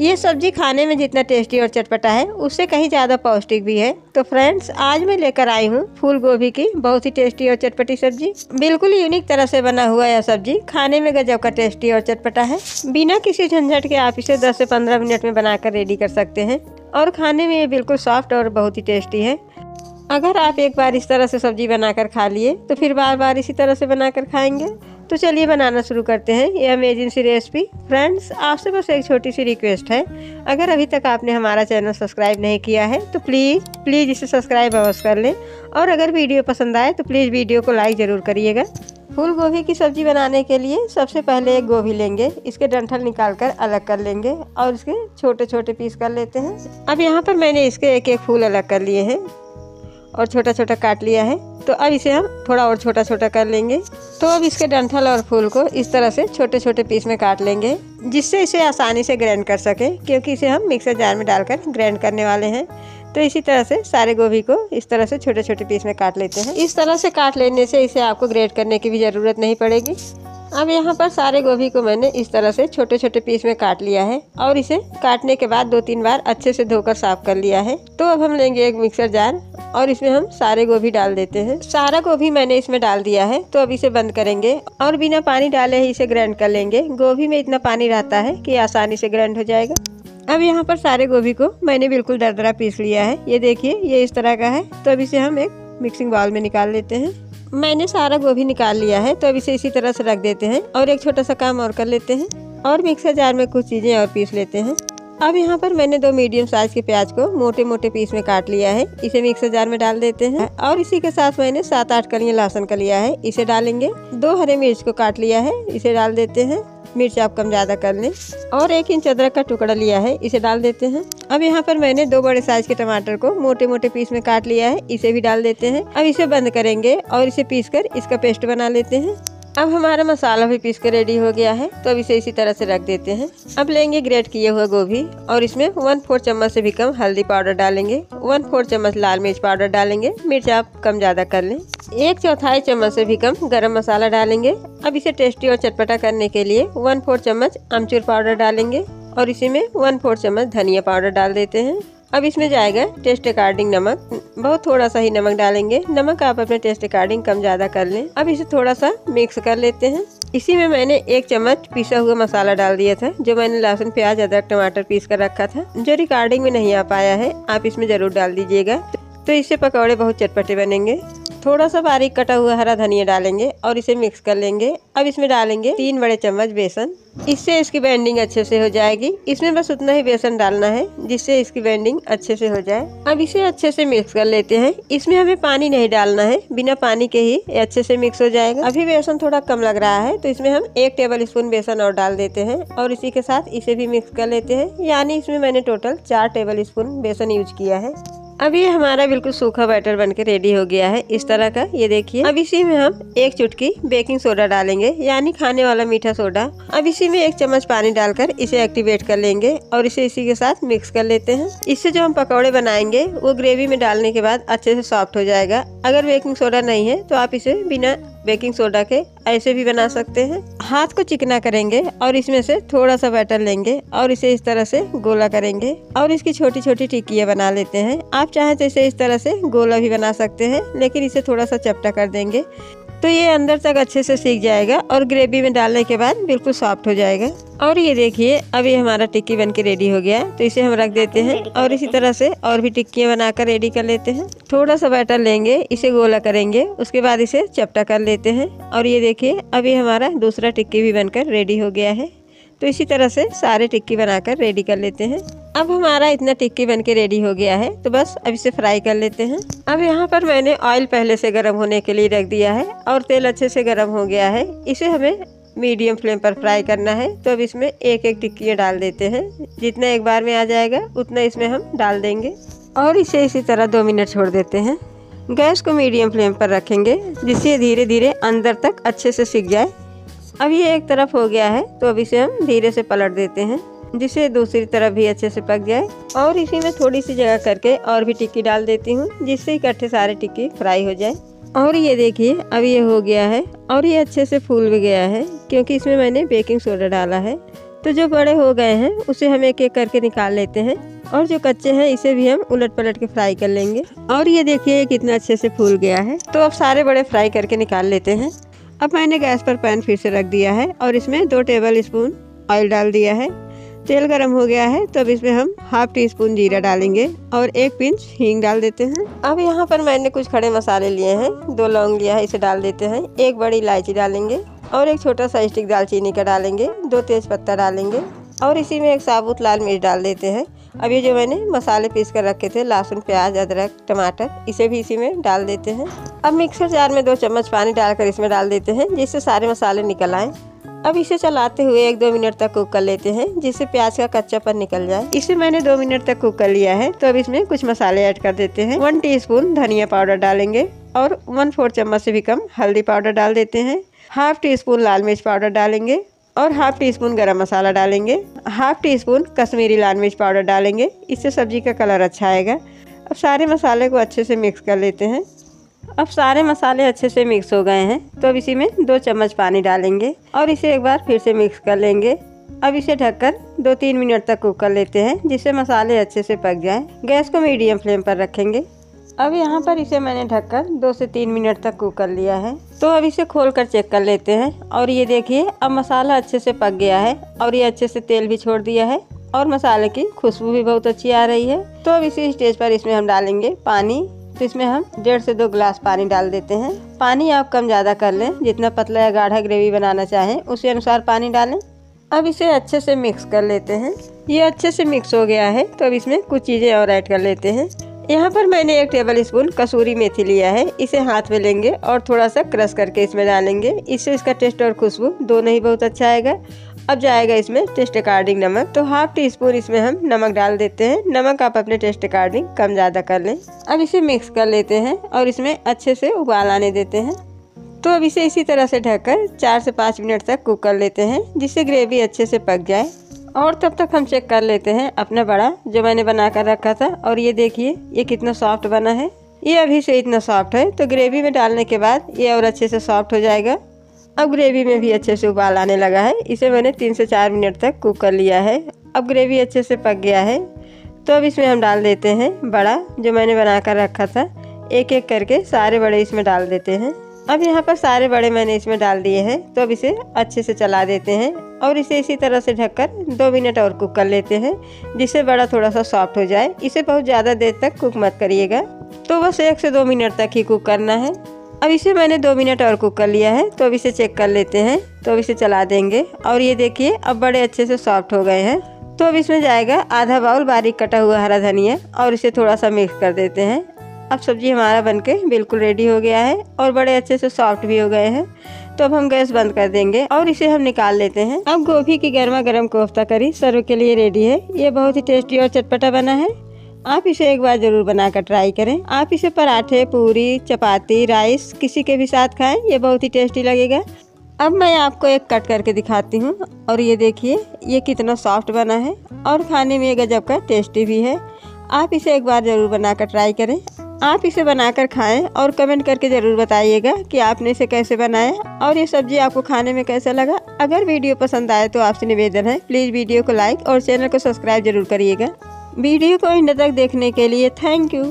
ये सब्ज़ी खाने में जितना टेस्टी और चटपटा है, उससे कहीं ज़्यादा पौष्टिक भी है। तो फ्रेंड्स, आज मैं लेकर आई हूँ फूल गोभी की बहुत ही टेस्टी और चटपटी सब्ज़ी। बिल्कुल यूनिक तरह से बना हुआ यह सब्ज़ी खाने में गजब का टेस्टी और चटपटा है। बिना किसी झंझट के आप इसे 10 से 15 मिनट में बनाकर रेडी कर सकते हैं और खाने में ये बिल्कुल सॉफ्ट और बहुत ही टेस्टी है। अगर आप एक बार इस तरह से सब्ज़ी बनाकर खा लिए तो फिर बार बार इसी तरह से बनाकर खाएँगे। तो चलिए बनाना शुरू करते हैं। ये अमेजिंग सी रेसिपी फ्रेंड्स आपसे बस एक छोटी सी रिक्वेस्ट है। अगर अभी तक आपने हमारा चैनल सब्सक्राइब नहीं किया है तो प्लीज़ प्लीज़ इसे सब्सक्राइब अवश्य कर लें। और अगर वीडियो पसंद आए तो प्लीज़ वीडियो को लाइक ज़रूर करिएगा। फूल गोभी की सब्ज़ी बनाने के लिए सबसे पहले एक गोभी लेंगे। इसके डंठल निकाल कर अलग कर लेंगे और इसके छोटे छोटे पीस कर लेते हैं। अब यहाँ पर मैंने इसके एक एक फूल अलग कर लिए हैं। और छोटा छोटा काट लिया है। तो अब इसे हम थोड़ा और छोटा छोटा कर लेंगे। तो अब इसके डंठल और फूल को इस तरह से छोटे छोटे पीस में काट लेंगे, जिससे इसे आसानी से ग्राइंड कर सके, क्योंकि इसे हम मिक्सर जार में डालकर ग्राइंड करने वाले हैं। तो इसी तरह से सारे गोभी को इस तरह से छोटे छोटे पीस में काट लेते हैं। इस तरह से काट लेने से इसे आपको ग्रेट करने की भी ज़रूरत नहीं पड़ेगी। अब यहाँ पर सारे गोभी को मैंने इस तरह से छोटे छोटे पीस में काट लिया है और इसे काटने के बाद दो तीन बार अच्छे से धोकर साफ़ कर लिया है। तो अब हम लेंगे एक मिक्सर जार और इसमें हम सारे गोभी डाल देते हैं। सारा गोभी मैंने इसमें डाल दिया है तो अब इसे बंद करेंगे और बिना पानी डाले ही इसे ग्राइंड कर लेंगे। गोभी में इतना पानी रहता है कि आसानी से ग्राइंड हो जाएगा। अब यहाँ पर सारे गोभी को मैंने बिल्कुल दरदरा पीस लिया है। ये देखिए, ये इस तरह का है। तो अब इसे हम एक मिक्सिंग बाउल में निकाल लेते हैं। मैंने सारा गोभी निकाल लिया है तो अब इसे इसी तरह से रख देते हैं और एक छोटा सा काम और कर लेते हैं और मिक्सर जार में कुछ चीज़ें और पीस लेते हैं। अब यहाँ पर मैंने दो मीडियम साइज़ के प्याज को मोटे मोटे पीस में काट लिया है। इसे मिक्सर जार में डाल देते हैं और इसी के साथ मैंने सात आठ कलियाँ लहसुन का लिया है। इसे डालेंगे। दो हरे मिर्च को काट लिया है। इसे डाल देते हैं। मिर्च आप कम ज़्यादा कर लें। और एक इंच अदरक का टुकड़ा लिया है, इसे डाल देते हैं। अब यहाँ पर मैंने दो बड़े साइज़ के टमाटर को मोटे मोटे पीस में काट लिया है, इसे भी डाल देते हैं। अब इसे बंद करेंगे और इसे पीस कर इसका पेस्ट बना लेते हैं। अब हमारा मसाला भी पीस कर रेडी हो गया है तो अब इसे इसी तरह से रख देते हैं। अब लेंगे ग्रेट किए हुए गोभी, और इसमें वन फोर चम्मच से भी कम हल्दी पाउडर डालेंगे। वन फोर चम्मच लाल मिर्च पाउडर डालेंगे, मिर्च आप कम ज़्यादा कर लें। एक चौथाई चम्मच से भी कम गरम मसाला डालेंगे। अब इसे टेस्टी और चटपटा करने के लिए वन फोर चम्मच अमचूर पाउडर डालेंगे, और इसी में वन फोर चम्मच धनिया पाउडर डाल देते हैं। अब इसमें जाएगा टेस्ट अकॉर्डिंग नमक बहुत थोड़ा सा ही नमक डालेंगे। नमक आप अपने टेस्ट अकॉर्डिंग कम ज़्यादा कर लें। अब इसे थोड़ा सा मिक्स कर लेते हैं। इसी में मैंने एक चम्मच पिसा हुआ मसाला डाल दिया था, जो मैंने लहसुन, प्याज, अदरक, टमाटर पीस कर रखा था। जो रिकॉर्डिंग में नहीं आ पाया है, आप इसमें ज़रूर डाल दीजिएगा। तो इससे पकौड़े बहुत चटपटे बनेंगे। थोड़ा सा बारीक कटा हुआ हरा धनिया डालेंगे और इसे मिक्स कर लेंगे। अब इसमें डालेंगे तीन बड़े चम्मच बेसन। इससे इसकी बेंडिंग अच्छे से हो जाएगी। इसमें बस उतना ही बेसन डालना है, जिससे इसकी बेंडिंग अच्छे से हो जाए। अब इसे अच्छे से मिक्स कर लेते हैं। इसमें हमें पानी नहीं डालना है। बिना पानी के ही अच्छे से मिक्स हो जाएगा। अभी बेसन थोड़ा कम लग रहा है तो इसमें हम एक टेबल स्पून बेसन और डाल देते हैं और इसी के साथ इसे भी मिक्स कर लेते हैं। यानी इसमें मैंने टोटल चार टेबल स्पून बेसन यूज़ किया है। अब ये हमारा बिल्कुल सूखा बैटर बन के रेडी हो गया है। इस तरह का, ये देखिए। अब इसी में हम एक चुटकी बेकिंग सोडा डालेंगे, यानी खाने वाला मीठा सोडा। अब इसी में एक चम्मच पानी डालकर इसे एक्टिवेट कर लेंगे और इसे इसी के साथ मिक्स कर लेते हैं। इससे जो हम पकौड़े बनाएँगे, वो ग्रेवी में डालने के बाद अच्छे से सॉफ्ट हो जाएगा। अगर बेकिंग सोडा नहीं है तो आप इसे बिना बेकिंग सोडा के ऐसे भी बना सकते हैं। हाथ को चिकना करेंगे और इसमें से थोड़ा सा बैटर लेंगे और इसे इस तरह से गोला करेंगे और इसकी छोटी छोटी टिक्कियाँ बना लेते हैं। आप चाहें तो इसे इस तरह से गोला भी बना सकते हैं, लेकिन इसे थोड़ा सा चपटा कर देंगे। तो ये अंदर तक अच्छे से सीख जाएगा और ग्रेवी में डालने के बाद बिल्कुल सॉफ्ट हो जाएगा। और ये देखिए अभी हमारा टिक्की बन के रेडी हो गया है। तो इसे हम रख देते हैं और इसी तरह से और भी टिक्कियाँ बनाकर रेडी कर लेते हैं। थोड़ा सा बैटर लेंगे, इसे गोला करेंगे, उसके बाद इसे चपटा कर लेते हैं। और ये देखिए अभी हमारा दूसरा टिक्की भी बनकर रेडी हो गया है। तो इसी तरह से सारे टिक्की बनाकर रेडी कर लेते हैं। अब हमारा इतना टिक्की बन के रेडी हो गया है तो बस अब इसे फ्राई कर लेते हैं। अब यहाँ पर मैंने ऑयल पहले से गर्म होने के लिए रख दिया है और तेल अच्छे से गर्म हो गया है। इसे हमें मीडियम फ्लेम पर फ्राई करना है। तो अब इसमें एक एक टिक्कियाँ डाल देते हैं। जितना एक बार में आ जाएगा, उतना इसमें हम डाल देंगे। और इसे इसी तरह दो मिनट छोड़ देते हैं। गैस को मीडियम फ्लेम पर रखेंगे, जिससे धीरे धीरे अंदर तक अच्छे से सीख जाए। अब ये एक तरफ़ हो गया है तो अब इसे हम धीरे से पलट देते हैं, जिसे दूसरी तरफ़ भी अच्छे से पक जाए। और इसी में थोड़ी सी जगह करके और भी टिक्की डाल देती हूँ, जिससे इकट्ठे सारे टिक्की फ्राई हो जाए। और ये देखिए, अब ये हो गया है, और ये अच्छे से फूल भी गया है, क्योंकि इसमें मैंने बेकिंग सोडा डाला है। तो जो बड़े हो गए हैं, उसे हम एक एक करके निकाल लेते हैं, और जो कच्चे हैं, इसे भी हम उलट पलट के फ्राई कर लेंगे। और ये देखिए कितना अच्छे से फूल गया है। तो अब सारे बड़े फ्राई करके निकाल लेते हैं। अब मैंने गैस पर पैन फिर से रख दिया है और इसमें दो टेबल स्पून ऑयल डाल दिया है। तेल गरम हो गया है तो अब इसमें हम हाफ़ टी स्पून जीरा डालेंगे और एक पिंच हींग डाल देते हैं। अब यहाँ पर मैंने कुछ खड़े मसाले लिए हैं, दो लौंग लिया है, इसे डाल देते हैं। एक बड़ी इलायची डालेंगे और एक छोटा सा स्टिक दालचीनी का डालेंगे, दो तेज पत्ता डालेंगे और इसी में एक साबुत लाल मिर्च डाल देते हैं। अब ये जो मैंने मसाले पीस कर रखे थे, लहसुन, प्याज, अदरक, टमाटर, इसे भी इसी में डाल देते हैं। अब मिक्सर जार में दो चम्मच पानी डालकर इसमें डाल देते हैं, जिससे सारे मसाले निकल आए। अब इसे चलाते हुए एक दो मिनट तक कुक कर लेते हैं, जिससे प्याज का कच्चापन निकल जाए। इसे मैंने दो मिनट तक कुक कर लिया है तो अब इसमें कुछ मसाले ऐड कर देते हैं। वन टीस्पून धनिया पाउडर डालेंगे, और वन फोर चम्मच से भी कम हल्दी पाउडर डाल देते हैं। हाफ़ टी स्पून लाल मिर्च पाउडर डालेंगे और हाफ़ टी स्पून गर्म मसाला डालेंगे हाफ़ टी स्पून कश्मीरी लाल मिर्च पाउडर डालेंगे। इससे सब्ज़ी का कलर अच्छा आएगा। अब सारे मसाले को अच्छे से मिक्स कर लेते हैं। अब सारे मसाले अच्छे से मिक्स हो गए हैं तो अब इसी में दो चम्मच पानी डालेंगे और इसे एक बार फिर से मिक्स कर लेंगे। अब इसे ढककर दो तीन मिनट तक कुक कर लेते हैं, जिससे मसाले अच्छे से पक जाएँ। गैस को मीडियम फ्लेम पर रखेंगे। अब यहाँ पर इसे मैंने ढककर दो से तीन मिनट तक कुक कर लिया है। तो अब इसे खोल कर चेक कर लेते हैं। और ये देखिए, अब मसाला अच्छे से पक गया है और ये अच्छे से तेल भी छोड़ दिया है और मसाले की खुशबू भी बहुत अच्छी आ रही है। तो अब इसी स्टेज पर इसमें हम डालेंगे पानी। तो इसमें हम डेढ़ से दो गिलास पानी डाल देते हैं। पानी आप कम ज़्यादा कर लें, जितना पतला या गाढ़ा ग्रेवी बनाना चाहें, उसी अनुसार पानी डालें। अब इसे अच्छे से मिक्स कर लेते हैं। ये अच्छे से मिक्स हो गया है तो अब इसमें कुछ चीज़ें और ऐड कर लेते हैं। यहाँ पर मैंने एक टेबल स्पून कसूरी मेथी लिया है। इसे हाथ में लेंगे और थोड़ा सा क्रश करके इसमें डालेंगे। इससे इसका टेस्ट और खुशबू दोनों ही बहुत अच्छा आएगा। अब जाएगा इसमें टेस्ट अकॉर्डिंग नमक। तो हाफ़ टी स्पून इसमें हम नमक डाल देते हैं। नमक आप अपने टेस्ट अकॉर्डिंग कम ज़्यादा कर लें। अब इसे मिक्स कर लेते हैं और इसमें अच्छे से उबाल आने देते हैं। तो अब इसे इसी तरह से ढककर चार से पाँच मिनट तक कुक कर लेते हैं, जिससे ग्रेवी अच्छे से पक जाए। और तब तक हम चेक कर लेते हैं अपना बड़ा जो मैंने बना कर रखा था। और ये देखिए, ये कितना सॉफ्ट बना है। ये अभी से इतना सॉफ्ट है तो ग्रेवी में डालने के बाद ये और अच्छे से सॉफ्ट हो जाएगा। अब ग्रेवी में भी अच्छे से उबाल आने लगा है। इसे मैंने तीन से चार मिनट तक कुक कर लिया है। अब ग्रेवी अच्छे से पक गया है। तो अब इसमें हम डाल देते हैं बड़ा जो मैंने बना कर रखा था। एक एक करके सारे बड़े इसमें डाल देते हैं। अब यहाँ पर सारे बड़े मैंने इसमें डाल दिए हैं। तो अब इसे अच्छे से चला देते हैं। और इसे इसी तरह से ढककर दो मिनट और कुक कर लेते हैं, जिससे बड़ा थोड़ा सा सॉफ्ट हो जाए। इसे बहुत ज़्यादा देर तक कुक मत करिएगा। तो बस एक से दो मिनट तक ही कुक करना है। अब इसे मैंने दो मिनट और कुक कर लिया है तो अब इसे चेक कर लेते हैं। तो अब इसे चला देंगे। और ये देखिए, अब बड़े अच्छे से सॉफ्ट हो गए हैं। तो अब इसमें जाएगा आधा बाउल बारीक कटा हुआ हरा धनिया और इसे थोड़ा सा मिक्स कर देते हैं। अब सब्ज़ी हमारा बनके बिल्कुल रेडी हो गया है और बड़े अच्छे से सॉफ्ट भी हो गए हैं। तो अब हम गैस बंद कर देंगे और इसे हम निकाल लेते हैं। अब गोभी की गर्मा गर्म कोफ्ता करी, सर्व के लिए रेडी है। ये बहुत ही टेस्टी और चटपटा बना है। आप इसे एक बार ज़रूर बनाकर ट्राई करें। आप इसे पराठे, पूरी, चपाती राइस किसी के भी साथ खाएँ, ये बहुत ही टेस्टी लगेगा। अब मैं आपको एक कट करके दिखाती हूँ। और ये देखिए, ये कितना सॉफ्ट बना है। और खाने में गजब का टेस्टी भी है। आप इसे एक बार ज़रूर बनाकर ट्राई करें। आप इसे बनाकर खाएँ और कमेंट करके ज़रूर बताइएगा कि आपने इसे कैसे बनाया और ये सब्ज़ी आपको खाने में कैसा लगा। अगर वीडियो पसंद आए तो आपसे निवेदन है, प्लीज़ वीडियो को लाइक और चैनल को सब्सक्राइब ज़रूर करिएगा। वीडियो को इंड तक देखने के लिए थैंक यू।